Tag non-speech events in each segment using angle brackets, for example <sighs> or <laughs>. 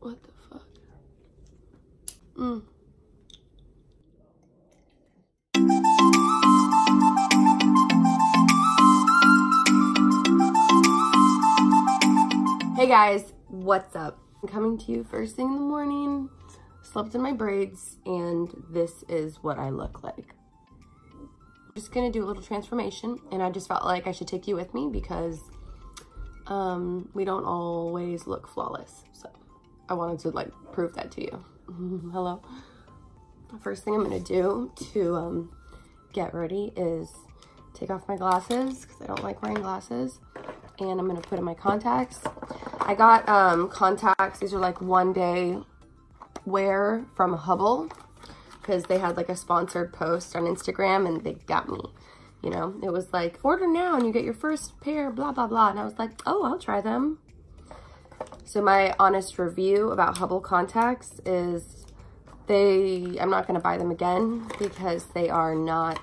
What the fuck? Mm. Hey guys, what's up? I'm coming to you first thing in the morning, slept in my braids, and this is what I look like. I'm just gonna do a little transformation, and I just felt like I should take you with me because um, we don't always look flawless. So I wanted to like prove that to you. <laughs> Hello? The First thing I'm gonna do to um, get ready is take off my glasses because I don't like wearing glasses and I'm gonna put in my contacts. I got um, contacts, these are like one day wear from Hubble because they had like a sponsored post on Instagram and they got me, you know, it was like order now and you get your first pair, blah, blah, blah. And I was like, oh, I'll try them. So my honest review about Hubble contacts is they, I'm not gonna buy them again because they are not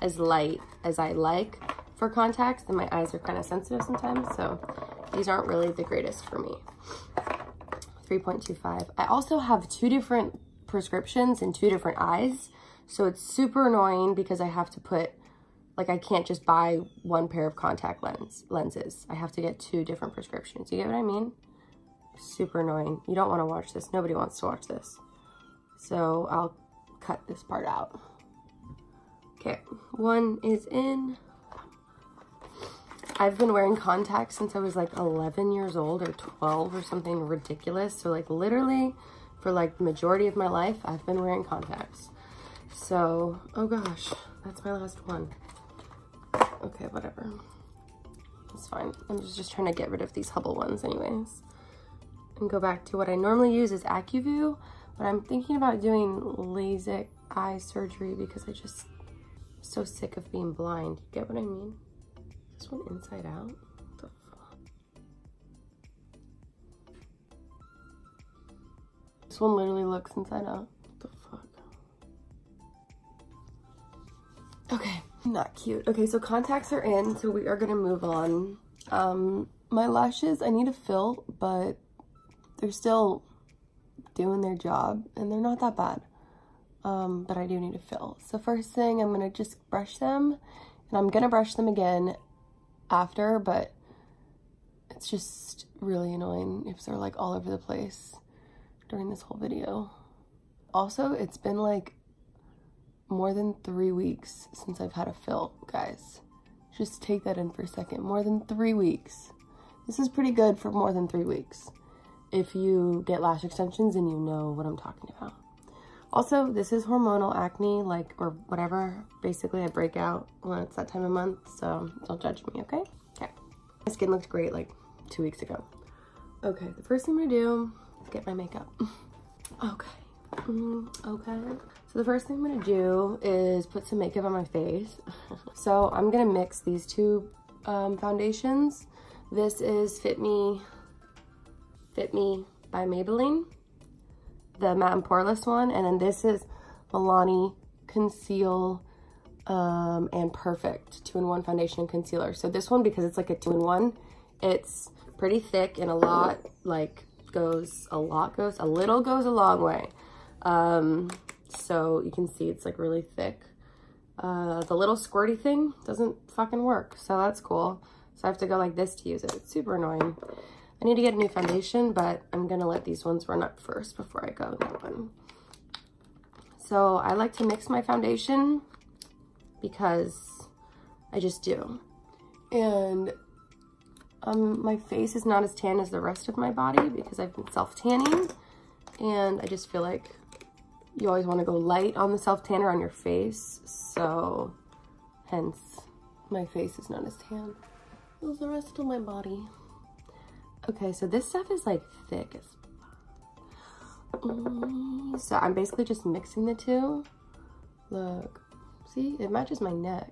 as light as I like for contacts and my eyes are kind of sensitive sometimes. So these aren't really the greatest for me. 3.25. I also have two different prescriptions and two different eyes. So it's super annoying because I have to put, like I can't just buy one pair of contact lens lenses. I have to get two different prescriptions. You get what I mean? Super annoying. You don't want to watch this. Nobody wants to watch this. So I'll cut this part out. Okay, one is in. I've been wearing contacts since I was like 11 years old or 12 or something ridiculous. So like literally for like the majority of my life, I've been wearing contacts. So, oh gosh, that's my last one. Okay, whatever. It's fine. I'm just, just trying to get rid of these Hubble ones anyways. And go back to what I normally use is Acuvue, but I'm thinking about doing LASIK eye surgery because I just so sick of being blind. You get what I mean? This one inside out? This one literally looks inside out. What the fuck? Okay, not cute. Okay, so contacts are in, so we are gonna move on. Um, my lashes, I need a fill, but they're still doing their job and they're not that bad. Um, but I do need to fill. So first thing, I'm gonna just brush them and I'm gonna brush them again after, but it's just really annoying if they're like all over the place during this whole video. Also, it's been like more than three weeks since I've had a fill, guys. Just take that in for a second. More than three weeks. This is pretty good for more than three weeks. If you get lash extensions and you know what I'm talking about. Also, this is hormonal acne, like, or whatever. Basically, I break out when it's that time of month, so don't judge me, okay? Okay. My skin looked great, like, two weeks ago. Okay, the first thing I'm gonna do is get my makeup. <laughs> okay. Mm, okay. So the first thing I'm gonna do is put some makeup on my face. <laughs> so I'm gonna mix these two um, foundations. This is Fit Me, Fit Me by Maybelline the matte and poreless one. And then this is Milani Conceal um, and Perfect two-in-one foundation and concealer. So this one, because it's like a two-in-one, it's pretty thick and a lot like goes, a lot goes, a little goes a long way. Um, so you can see it's like really thick. Uh, the little squirty thing doesn't fucking work. So that's cool. So I have to go like this to use it. It's super annoying. I need to get a new foundation, but I'm going to let these ones run up first before I go that one. So I like to mix my foundation because I just do. And um, my face is not as tan as the rest of my body because I've been self-tanning. And I just feel like you always want to go light on the self-tanner on your face. So hence my face is not as tan as the rest of my body. Okay, so this stuff is like thick as mm, So I'm basically just mixing the two. Look, see, it matches my neck.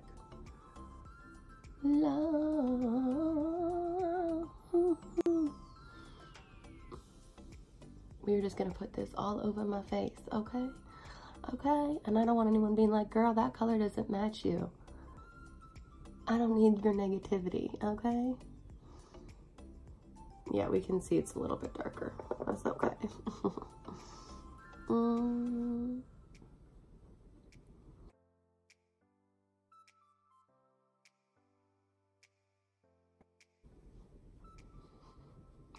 We're just gonna put this all over my face, okay? Okay, and I don't want anyone being like, girl, that color doesn't match you. I don't need your negativity, okay? Yeah, we can see it's a little bit darker. That's okay. <laughs> mm.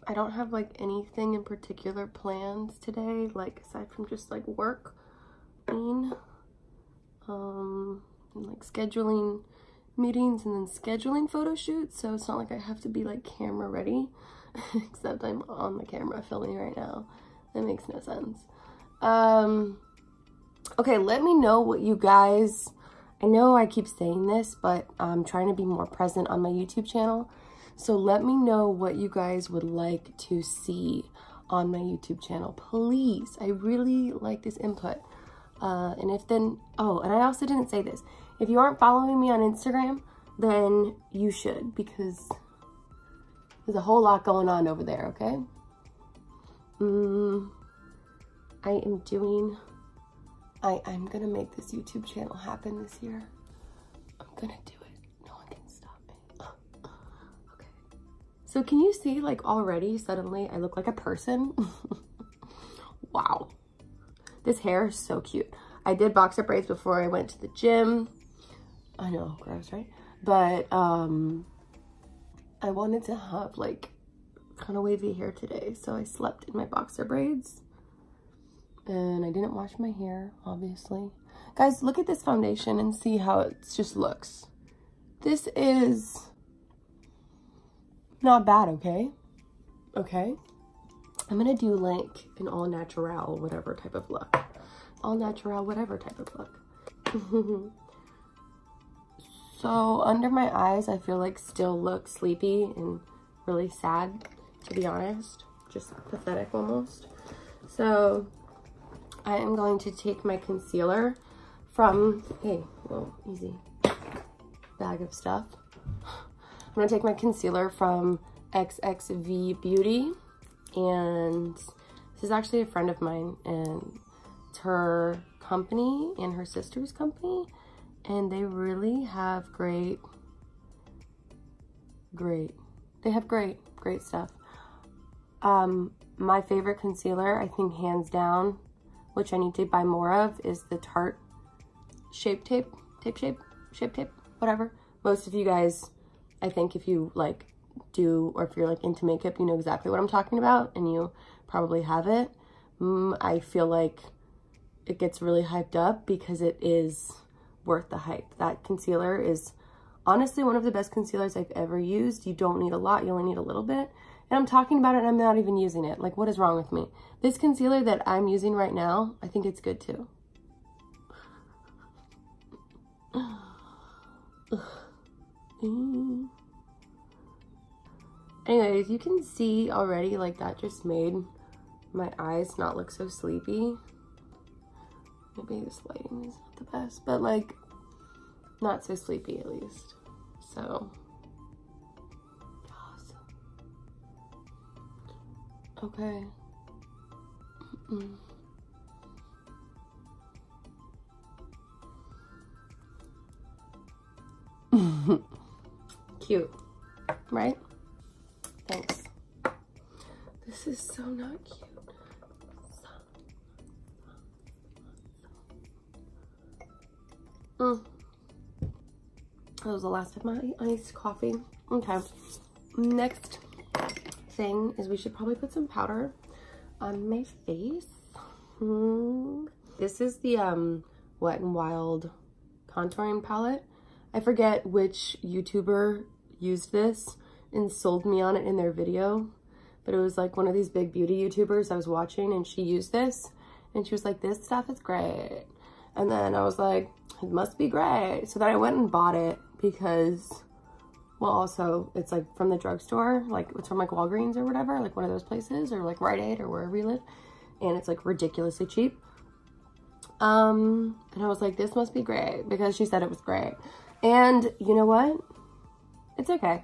I don't have like anything in particular plans today, like aside from just like work, being um, and like scheduling meetings and then scheduling photo shoots. So it's not like I have to be like camera ready, <laughs> except I'm on the camera filming right now. That makes no sense. Um, okay, let me know what you guys, I know I keep saying this, but I'm trying to be more present on my YouTube channel. So let me know what you guys would like to see on my YouTube channel, please. I really like this input. Uh, and if then, oh, and I also didn't say this. If you aren't following me on Instagram, then you should because there's a whole lot going on over there, okay? Mm, I am doing, I, I'm gonna make this YouTube channel happen this year. I'm gonna do it. No one can stop me. <gasps> Okay. So can you see like already suddenly I look like a person? <laughs> wow. This hair is so cute. I did boxer braids before I went to the gym. I know, gross, right? But um, I wanted to have like kind of wavy hair today. So I slept in my boxer braids and I didn't wash my hair, obviously. Guys, look at this foundation and see how it just looks. This is not bad, okay? Okay? I'm gonna do like an all natural, whatever type of look. All natural, whatever type of look. <laughs> so under my eyes, I feel like still look sleepy and really sad, to be honest. Just pathetic almost. So I am going to take my concealer from, hey, well, easy bag of stuff. I'm gonna take my concealer from XXV Beauty and this is actually a friend of mine and it's her company and her sister's company and they really have great, great, they have great, great stuff. Um, my favorite concealer, I think hands down, which I need to buy more of, is the Tarte Shape Tape, Tape Shape, Shape Tape, whatever. Most of you guys I think if you like do, or if you're like into makeup, you know exactly what I'm talking about and you probably have it. Mm, I feel like it gets really hyped up because it is worth the hype. That concealer is honestly one of the best concealers I've ever used. You don't need a lot, you only need a little bit. And I'm talking about it and I'm not even using it. Like, what is wrong with me? This concealer that I'm using right now, I think it's good too. <sighs> Anyways, you can see already like that just made my eyes not look so sleepy. Maybe this lighting is the best, but like not so sleepy at least. So, awesome. Okay. Mm -mm. <laughs> Cute, right? Thanks. This is so not cute. Mm. That was the last of my iced coffee. Okay. Next thing is we should probably put some powder on my face. Hmm. This is the um, Wet n Wild contouring palette. I forget which YouTuber used this and sold me on it in their video. But it was like one of these big beauty YouTubers I was watching and she used this and she was like, this stuff is great. And then I was like, it must be great. So then I went and bought it because, well, also it's like from the drugstore, like it's from like Walgreens or whatever, like one of those places or like Rite Aid or wherever you live. And it's like ridiculously cheap. Um, and I was like, this must be great because she said it was great. And you know what? It's okay.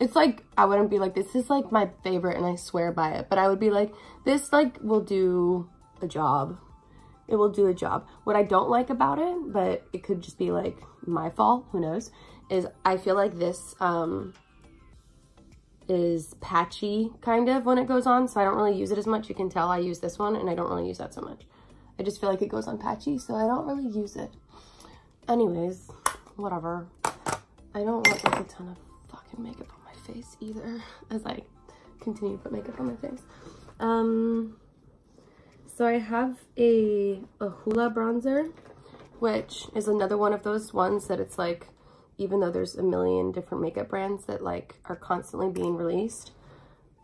It's like, I wouldn't be like, this is like my favorite and I swear by it. But I would be like, this like will do a job. It will do a job. What I don't like about it, but it could just be like my fault, who knows, is I feel like this, um, is patchy kind of when it goes on. So I don't really use it as much. You can tell I use this one and I don't really use that so much. I just feel like it goes on patchy, so I don't really use it. Anyways, whatever. I don't want like a ton of fucking makeup on my face either <laughs> as I continue to put makeup on my face. Um, so I have a, a Hoola bronzer, which is another one of those ones that it's like, even though there's a million different makeup brands that like are constantly being released,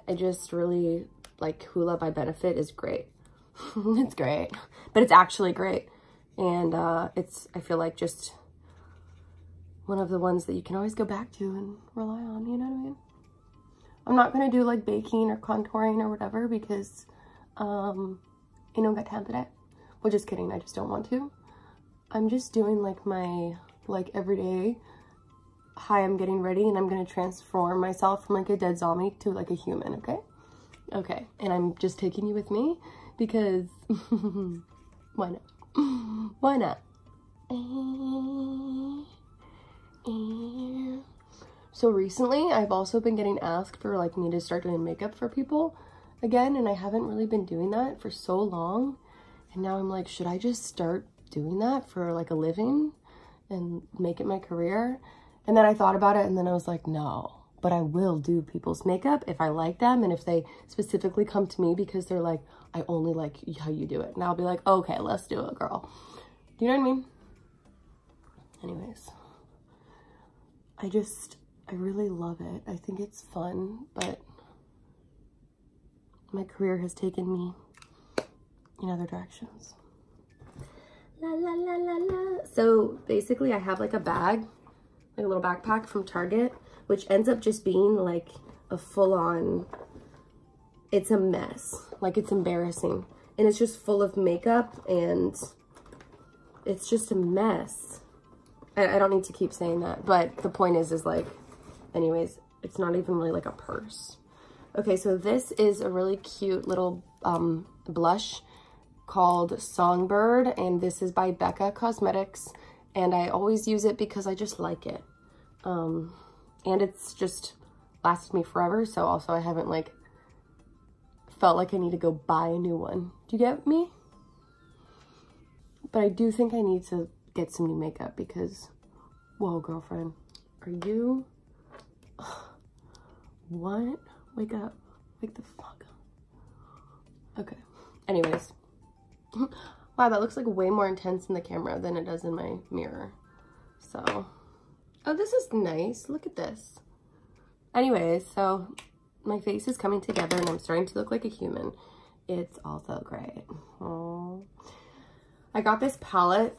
I just really like Hoola by Benefit is great. <laughs> it's great, but it's actually great. And uh, it's, I feel like just one of the ones that you can always go back to and rely on, you know what I mean? I'm not going to do like baking or contouring or whatever because um, I don't for that. Well, just kidding. I just don't want to. I'm just doing like my like everyday hi I'm getting ready and I'm gonna transform myself from like a dead zombie to like a human okay okay and I'm just taking you with me because <laughs> why not <laughs> why not so recently I've also been getting asked for like me to start doing makeup for people again and I haven't really been doing that for so long. And now I'm like should I just start doing that for like a living and make it my career? And then I thought about it and then I was like no but I will do people's makeup if I like them and if they specifically come to me because they're like I only like how you do it. And I'll be like okay let's do it girl. Do you know what I mean? Anyways I just I really love it. I think it's fun but my career has taken me in other directions. La, la, la, la, la. So basically I have like a bag, like a little backpack from Target, which ends up just being like a full on, it's a mess. Like it's embarrassing. And it's just full of makeup and it's just a mess. I, I don't need to keep saying that, but the point is, is like, anyways, it's not even really like a purse. Okay, so this is a really cute little um, blush called Songbird, and this is by Becca Cosmetics, and I always use it because I just like it. Um, and it's just lasted me forever, so also I haven't, like, felt like I need to go buy a new one. Do you get me? But I do think I need to get some new makeup because, whoa, girlfriend, are you... <sighs> What? Wake up. Wake the fuck up. Okay. Anyways. <laughs> wow, that looks like way more intense in the camera than it does in my mirror. So, oh, this is nice. Look at this. Anyways, so my face is coming together and I'm starting to look like a human. It's also great. Oh. I got this palette.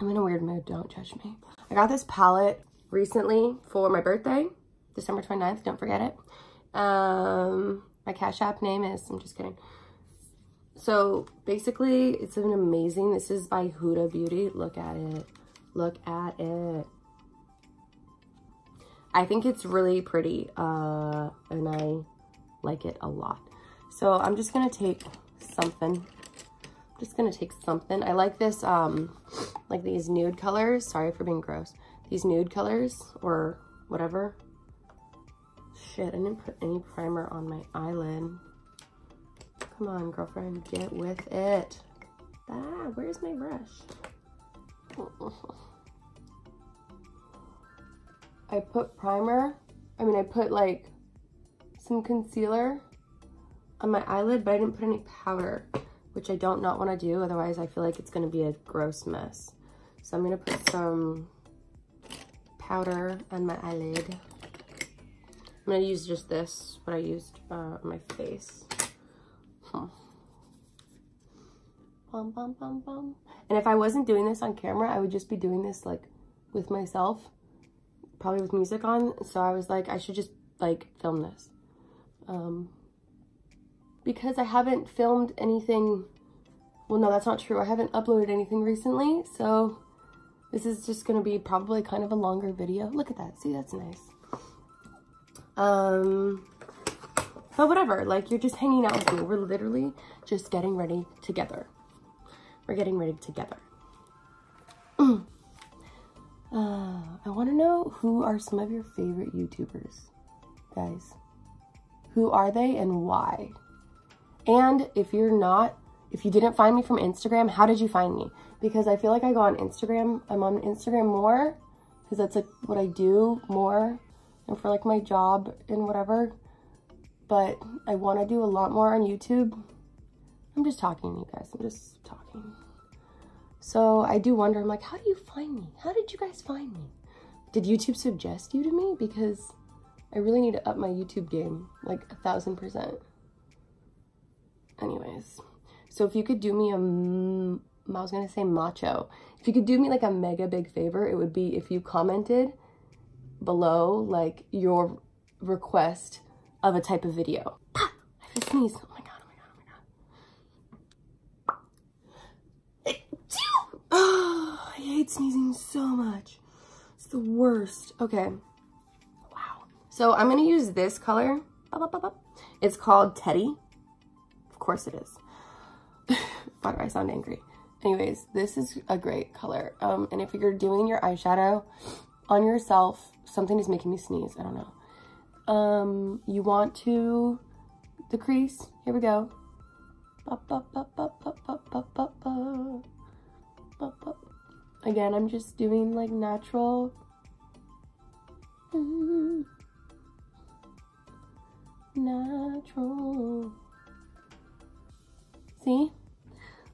I'm in a weird mood, don't judge me. I got this palette recently for my birthday, December 29th, don't forget it. Um, my Cash App name is, I'm just kidding. So basically, it's an amazing, this is by Huda Beauty. Look at it. Look at it. I think it's really pretty, uh, and I like it a lot. So I'm just going to take something. I'm just going to take something. I like this, um, like these nude colors. Sorry for being gross. These nude colors or whatever. Shit, I didn't put any primer on my eyelid. Come on, girlfriend, get with it. Ah, where's my brush? <laughs> I put primer. I mean, I put like some concealer on my eyelid, but I didn't put any powder, which I don't not want to do. Otherwise, I feel like it's going to be a gross mess. So I'm going to put some powder on my eyelid. I'm to use just this, what I used uh, my face. Huh. Bum, bum, bum, bum. And if I wasn't doing this on camera, I would just be doing this like with myself, probably with music on. So I was like, I should just like film this. Um, because I haven't filmed anything. Well, no, that's not true. I haven't uploaded anything recently. So this is just going to be probably kind of a longer video. Look at that. See, that's nice. Um, but whatever, like you're just hanging out with me. We're literally just getting ready together. We're getting ready together. <clears throat> uh, I want to know who are some of your favorite YouTubers. guys? Who are they and why? And if you're not, if you didn't find me from Instagram, how did you find me? Because I feel like I go on Instagram, I'm on Instagram more because that's like what I do more and for like my job and whatever. But I want to do a lot more on YouTube. I'm just talking you guys. I'm just talking. So I do wonder, I'm like, how do you find me? How did you guys find me? Did YouTube suggest you to me? Because I really need to up my YouTube game, like a thousand percent. Anyways, so if you could do me a, I was gonna say macho. If you could do me like a mega big favor, it would be if you commented below like your request of a type of video. Ah, I to sneeze. Oh my god, oh my god, oh my god. Oh, <gasps> I hate sneezing so much. It's the worst. Okay. Wow. So I'm to use this color. It's called Teddy. Of course it is. <sighs> Why do I sound angry? Anyways, this is a great color. Um, and if you're doing your eyeshadow on yourself, something is making me sneeze. I don't know. Um, you want to, the crease, here we go. Again, I'm just doing like natural. Natural. See?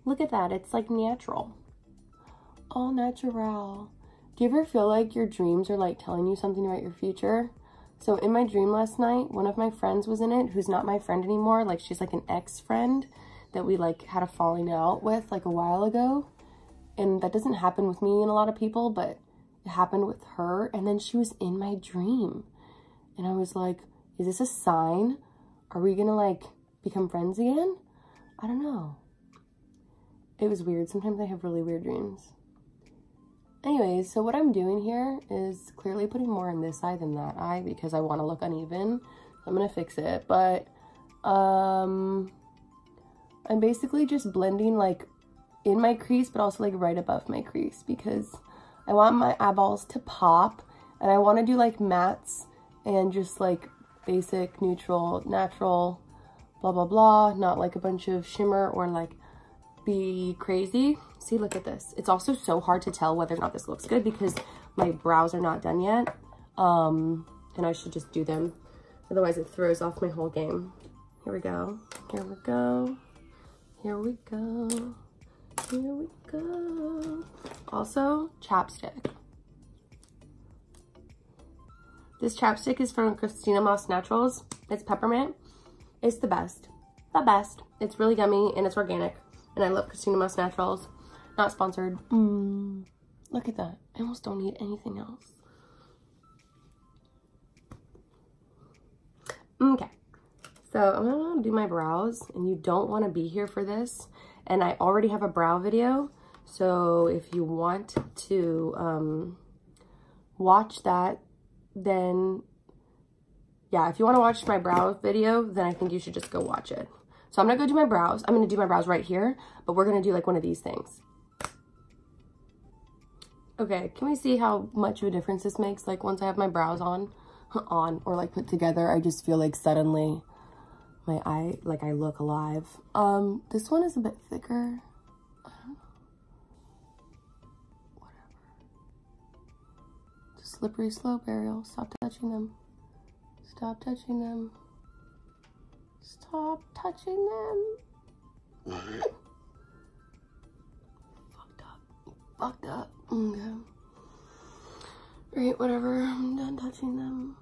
Look at that. It's like natural. All natural. Do you ever feel like your dreams are like telling you something about your future? So in my dream last night, one of my friends was in it, who's not my friend anymore. Like she's like an ex-friend that we like had a falling out with like a while ago. And that doesn't happen with me and a lot of people, but it happened with her. And then she was in my dream. And I was like, is this a sign? Are we gonna like become friends again? I don't know. It was weird. Sometimes I have really weird dreams. Anyways, so what I'm doing here is clearly putting more in this eye than that eye because I want to look uneven. I'm going to fix it. But um, I'm basically just blending like in my crease, but also like right above my crease because I want my eyeballs to pop and I want to do like mattes and just like basic, neutral, natural, blah, blah, blah. Not like a bunch of shimmer or like be crazy. See, look at this. It's also so hard to tell whether or not this looks good because my brows are not done yet. Um, and I should just do them. Otherwise it throws off my whole game. Here we go. Here we go. Here we go. Here we go. Also, chapstick. This chapstick is from Christina Moss Naturals. It's peppermint. It's the best. The best. It's really yummy and it's organic. And I love Christina Moss Naturals. Not sponsored. Mm, look at that. I almost don't need anything else. Okay. So I'm going to do my brows. And you don't want to be here for this. And I already have a brow video. So if you want to um, watch that, then yeah, if you want to watch my brow video, then I think you should just go watch it. So I'm to go do my brows. I'm to do my brows right here, but we're to do like one of these things. Okay, can we see how much of a difference this makes? Like once I have my brows on, <laughs> on or like put together, I just feel like suddenly my eye, like I look alive. Um, this one is a bit thicker. Whatever. Slippery slope, Ariel. Stop touching them. Stop touching them. Stop touching them. Fucked up. Fucked up. Okay. Right, whatever. I'm done touching them.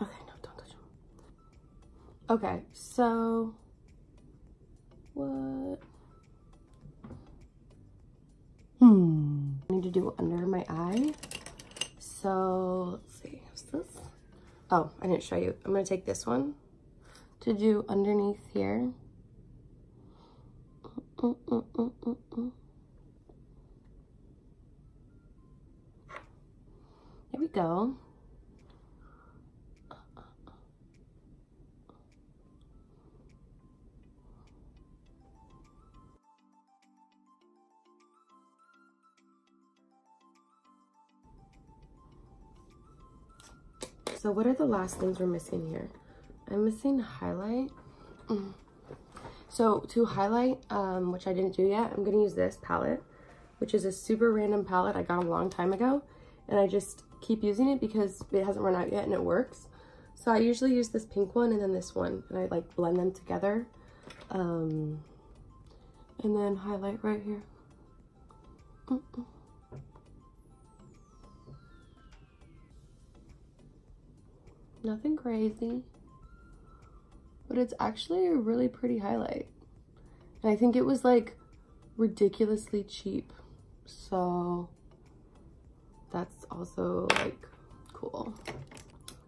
Okay, no, don't touch them. Okay, so what? Hmm. I need to do under my eye. So let's see. What's this? Oh, I didn't show you. I'm gonna take this one to do underneath here. Mm -mm -mm Here we go. so what are the last things we're missing here? I'm missing highlight. So to highlight, um, which I didn't do yet, I'm gonna use this palette, which is a super random palette I got a long time ago. And I just keep using it because it hasn't run out yet and it works. So I usually use this pink one and then this one and I like blend them together. Um, and then highlight right here. Mm -mm. Nothing crazy, but it's actually a really pretty highlight. And I think it was like ridiculously cheap. So that's also like cool.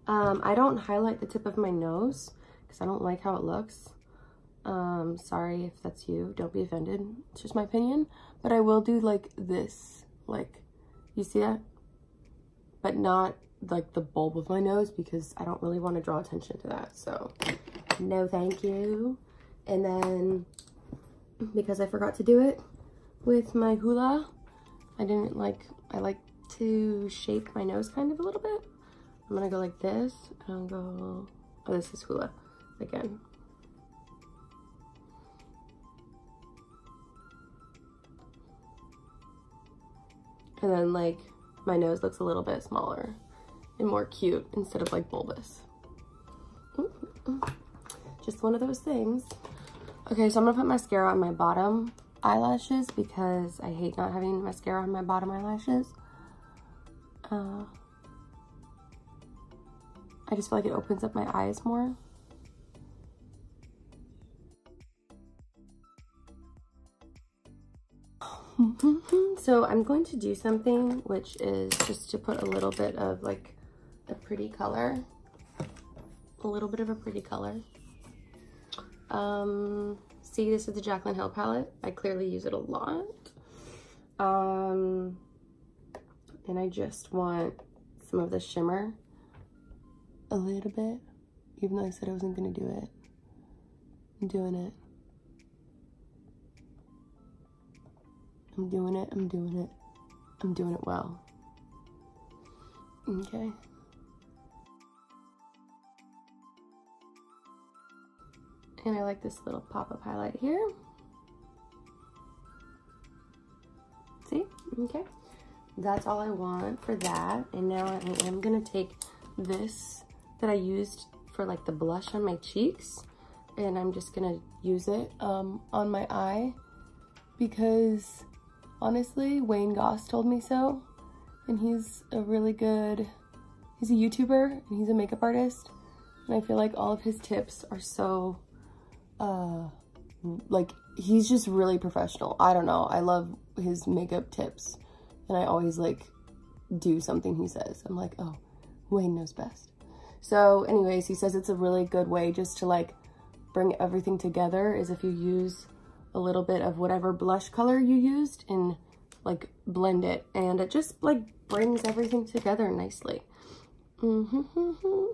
Um, I don't highlight the tip of my nose because I don't like how it looks. Um, sorry if that's you. Don't be offended. It's just my opinion. But I will do like this. Like, you see that? But not like the bulb of my nose because I don't really want to draw attention to that. So, no thank you. And then, because I forgot to do it with my Hoola, I didn't like, I like to shape my nose kind of a little bit. I'm gonna go like this, and I'll go, oh, this is Hoola again. And then like my nose looks a little bit smaller and more cute instead of like bulbous. Just one of those things. Okay, so I'm gonna put mascara on my bottom eyelashes because I hate not having mascara on my bottom eyelashes. Uh, I just feel like it opens up my eyes more. <laughs> so I'm going to do something which is just to put a little bit of like a pretty color a little bit of a pretty color um see this is the Jaclyn Hill palette. I clearly use it a lot. Um and I just want some of the shimmer a little bit even though I said I wasn't gonna do it. I'm doing it. I'm doing it, I'm doing it, I'm doing it well. Okay. And I like this little pop-up highlight here. See? Okay. That's all I want for that. And now I am gonna take this that I used for like the blush on my cheeks and I'm just gonna use it um, on my eye because honestly. Wayne Goss told me so. And he's a really good, he's a YouTuber and he's a makeup artist. And I feel like all of his tips are so, uh, like, he's just really professional. I don't know. I love his makeup tips. And I always, like, do something he says. I'm like, oh, Wayne knows best. So anyways, he says it's a really good way just to, like, bring everything together is if you use a little bit of whatever blush color you used and like blend it and it just like brings everything together nicely. Mm -hmm.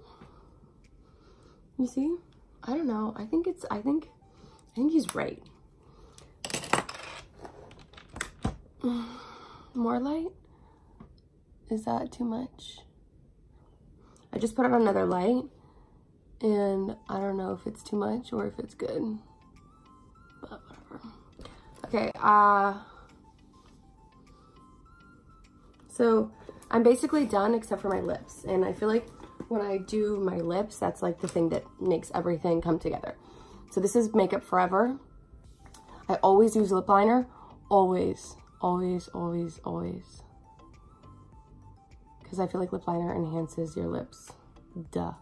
You see? I don't know. I think it's, I think, I think he's right. <sighs> More light? Is that too much? I just put on another light and I don't know if it's too much or if it's good. but whatever. Okay, uh, so I'm basically done except for my lips. And I feel like when I do my lips, that's like the thing that makes everything come together. So this is Makeup Forever. I always use lip liner. Always, always, always, always. Because I feel like lip liner enhances your lips. Duh.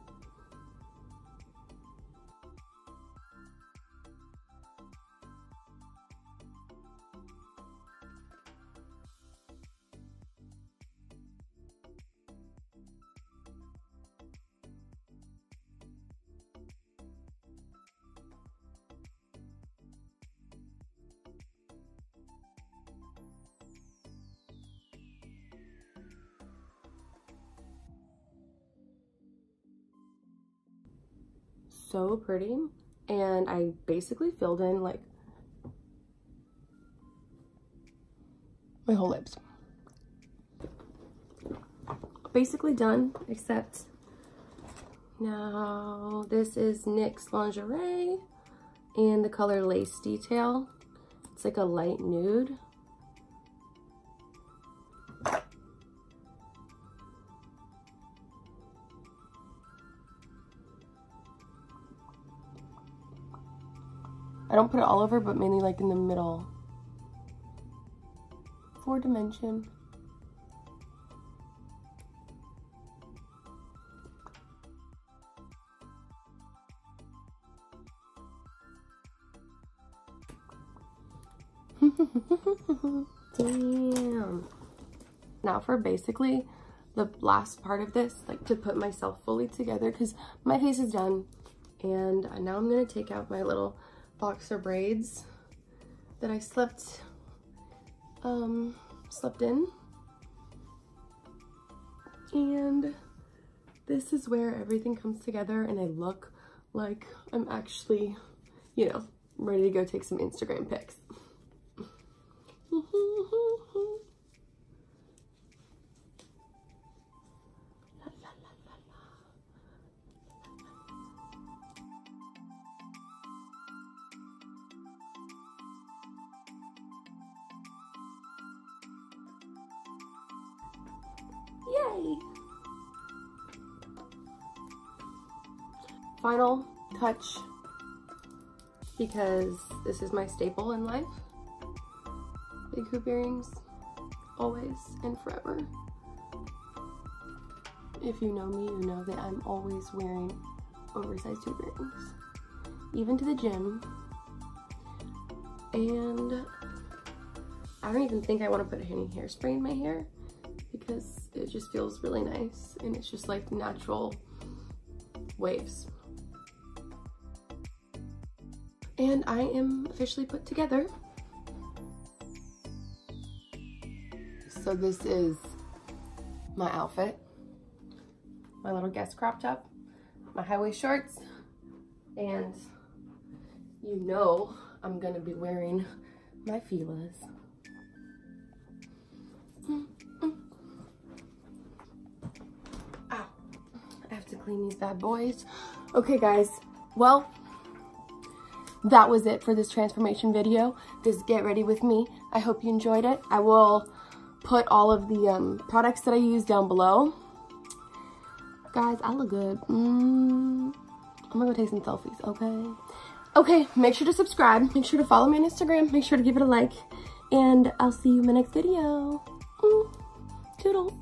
So pretty. And I basically filled in like my whole lips. Basically done, except Now, this is NYX Lingerie and the color Lace Detail. It's like a light nude. Put it all over, but mainly like in the middle. Four dimension. <laughs> Damn. Now for basically the last part of this, like to put myself fully together because my face is done. And now I'm going to take out my little boxer braids that I slept, um, slept in. And this is where everything comes together and I look like I'm actually, you know, ready to go take some Instagram pics. <laughs> Final touch because this is my staple in life. Big hoop earrings, always and forever. If you know me, you know that I'm always wearing oversized hoop earrings, even to the gym. And I don't even think I want to put any hairspray in my hair because it just feels really nice and it's just like natural waves. And I am officially put together. So this is my outfit. My little guest crop top, my high-waist shorts, and you know I'm gonna be wearing my Fila's. Ow. I have to clean these bad boys. Okay, guys. Well, that was it for this transformation video. This Get Ready With Me. I hope you enjoyed it. I will put all of the um, products that I use down below. Guys, I look good. Mm, I'm gonna go take some selfies, okay? Okay, make sure to subscribe. Make sure to follow me on Instagram. Make sure to give it a like. And I'll see you in my next video. Mm, toodles.